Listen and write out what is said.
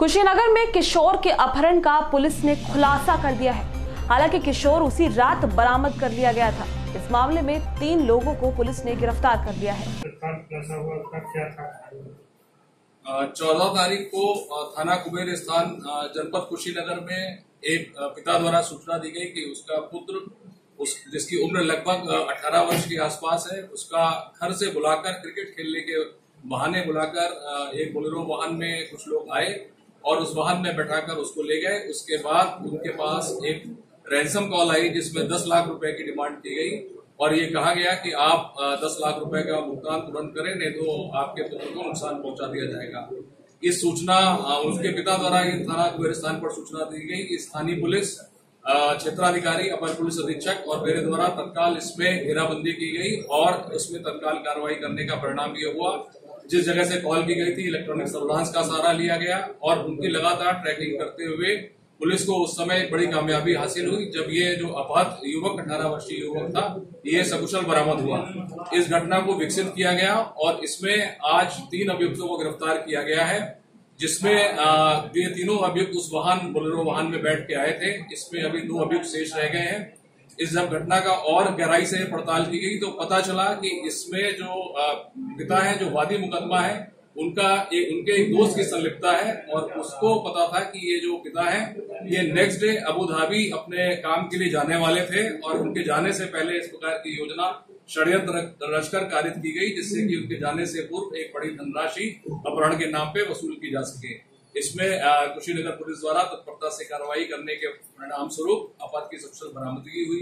कुशीनगर में किशोर के अपहरण का पुलिस ने खुलासा कर दिया है। हालाँकि किशोर उसी रात बरामद कर लिया गया था। इस मामले में तीन लोगों को पुलिस ने गिरफ़्तार कर लिया है। चौदह तारीख को थाना कुबेर स्थान जनपद कुशीनगर में एक पिता द्वारा सूचना दी गई कि उसका पुत्र उस जिसकी उम्र लगभग अठारह वर्ष के आसपास है उसका घर से बुलाकर क्रिकेट खेलने के बहाने बुलाकर एक बोलेरो वाहन में कुछ लोग आए। और उस वाहन में बैठाकर उसको ले गए। उसके बाद उनके पास एक रैंसम कॉल आई, जिसमें दस लाख रुपए की डिमांड की गई। और ये कहा गया कि आप दस लाख रुपए का भुगतान तुरंत करें, नहीं तो आपके पुत्र को नुकसान पहुँचा दिया जाएगा। इस सूचना उसके पिता द्वारा ये थाना कुबेर स्थान पर सूचना दी गई। स्थानीय पुलिस क्षेत्राधिकारी, अपर पुलिस अधीक्षक और मेरे द्वारा तत्काल इसमें घेराबंदी की गई और इसमें तत्काल कार्रवाई करने का परिणाम ये हुआ। जिस जगह से कॉल की गई थी इलेक्ट्रॉनिक सर्विलांस का सहारा लिया गया और उनकी लगातार ट्रैकिंग करते हुए पुलिस को उस समय बड़ी कामयाबी हासिल हुई जब ये जो अपहत युवक, अठारह वर्षीय युवक था, ये सकुशल बरामद हुआ। इस घटना को विकसित किया गया और इसमें आज तीन अभियुक्तों को गिरफ़्तार किया गया है, जिसमें ये तीनों अभियुक्त उस वाहन, बोलेरो वाहन में बैठ के आए थे। इसमें अभी दो अभियुक्त शेष रह गए हैं। इस जब घटना का और गहराई से पड़ताल की गई तो पता चला कि इसमें जो पिता है, जो वादी मुकदमा है, उनका एक उनके एक दोस्त की संलिप्तता है और उसको पता था कि ये जो पिता है, ये नेक्स्ट डे अबू धाबी अपने काम के लिए जाने वाले थे और उनके जाने से पहले इस प्रकार की योजना षड्यंत्र रचकर कारित की गई, जिससे कि उनके जाने से पूर्व एक बड़ी धनराशि अपहरण के नाम पे वसूल की जा सके। इसमें कुशीनगर पुलिस द्वारा तत्परता से कार्रवाई करने के परिणाम स्वरूप आपात की सकुशल बरामदगी हुई है।